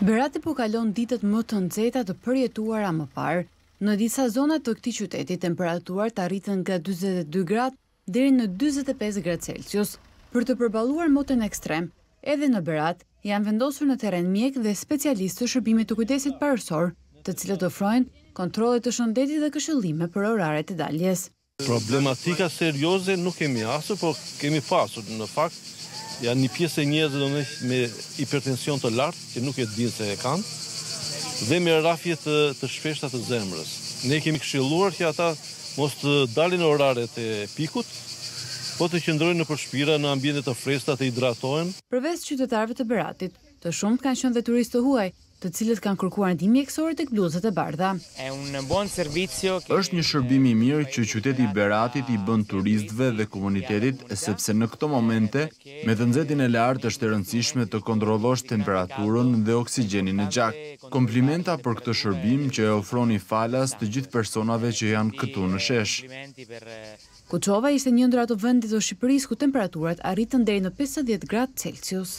Berati po kalon ditët më të nxehta të përjetuara më parë. Në disa zona të këtij qyteti temperaturat arritën nga dyzet e dy gradë deri në dyzet e pesë gradë Celsius. Për të përballuar motin ekstrem, edhe në Berat janë vendosur në terren mjekë dhe specialistë të shërbimit të kujdesit parësor, të cilët ofrojnë kontrolle të shëndetit dhe këshillime për oraret e daljes. Problematika serioze nuk kemi hasur, por kemi pasur, në fakt, janë një pjesë e njerëzve domethënë me hipertension të lartë që nuk e dinë se e kanë dhe me rrahje të shpeshta të zemrës. Ne kemi këshilluar që ata mos të dalin oraret e pikut, por të qëndrojnë nëpër shpira në ambiente të freskëta, të hidratohen. Përveç qytetarëve të Beratit, Të shumtë kanë qenë dhe turistë të huaj, të cilët kanë kërkuar ndihmë mjekësore tek bluzat e bardha. Është një shërbim i mirë që qyteti i Beratit i bën turistëve dhe komunitetit sepse në këto momente me të nxehtin e lartë është e rëndësishme të kontrollosh temperaturën dhe oksigjenin në gjak. Komplimenta për këtë shërbim që e ofroni falas të gjithë personave që janë këtu në shesh. Kuçova ishte një ndër ato vende të Shqipërisë ku temperaturat arritën deri në pesëdhjetë gradë Celsius.